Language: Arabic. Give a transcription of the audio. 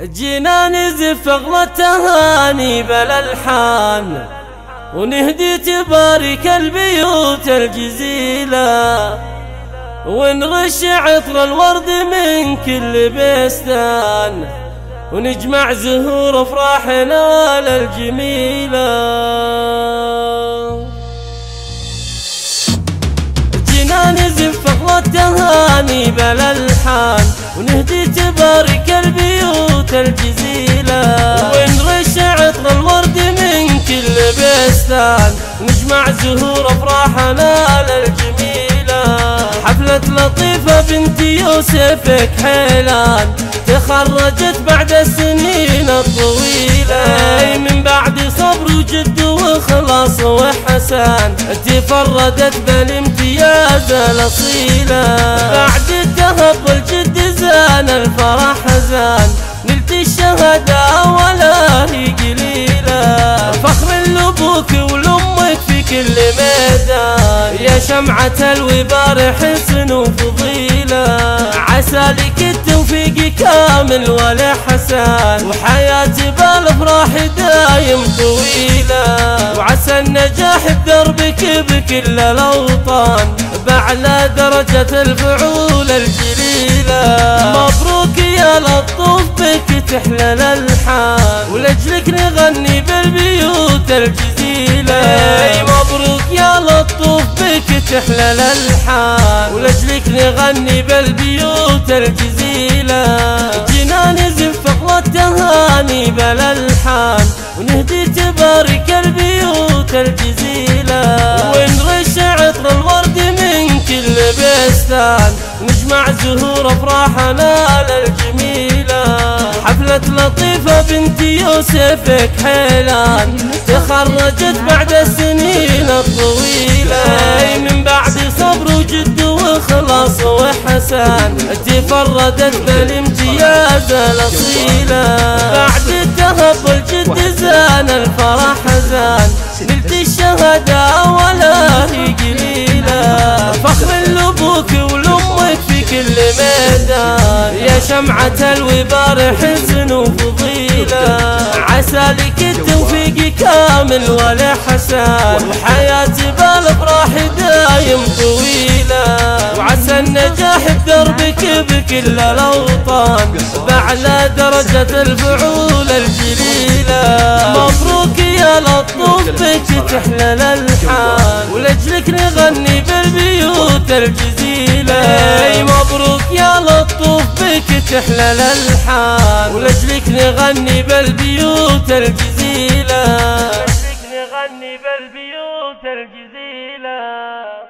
جينا نزف اغلى التهاني بلا الحان ونهدي تبارك البيوت الجزيلة ونغش عطر الورد من كل بستان ونجمع زهور افراحنا للجميلة. جينا نزف اغلى التهاني بلا الحان الجزيلة. ونرش عطر الورد من كل بستان نجمع زهور أفراحنا للجميلة حفلة لطيفة بنت يوسف كحيلان تخرجت بعد السنين الطويلة من بعد صبر وجد وخلاص وحسان تفردت بالامتياز الأصيلة. بعد الذهب والجد زان الفرح زان. الشهادة ولا هي قليلة فخر لابوك ولامك في كل ميدان. يا شمعة الوبار حسن وفضيلة. عسى لك التوفيق كامل والإحسان وحياتي بالأفراح دايم طويلة. وعسى النجاح بدربك بكل الأوطان. بأعلى درجة الفعول الجليلة. مبروك يا لطوف. بك تحلى الالحان ولأجلك نغني بالبيوت الجزيلة. مبروك يا لطوف بك تحلى الالحان ولأجلك نغني بالبيوت الجزيلة. جينا نزف اغلى التهاني بلا الحان ونهدي تبارك البيوت الجزيلة. ونرش عطر الورد من كل بستان. نجمع زهور أفراحنا للجميلة. حفلة لطيفة بنت يوسف كحيلان تخرجت بعد السنين الطويلة. من بعد صبر وجد وخلاص وحسان. تفردت بالامتياز الأصيلة. بعد الذهب والجد زان الفرح زان. نلت الشهادة شمعة الوبار حزن وفضيلة. عسى لك التوفيق كامل ولا حسان وحياتي بالافراح دايم طويلة. وعسى النجاح بدربك بكل الأوطان. باعلى درجة الفعول الجليلة. مبروك يا لطوف بك تحلى الالحان ولأجلك نغني بالبيوت الجزيلة. بك تحلى الالحان ولاجلك نغني بالبيوت الجزيلة. ولاجلك نغني بالبيوت الجزيلة.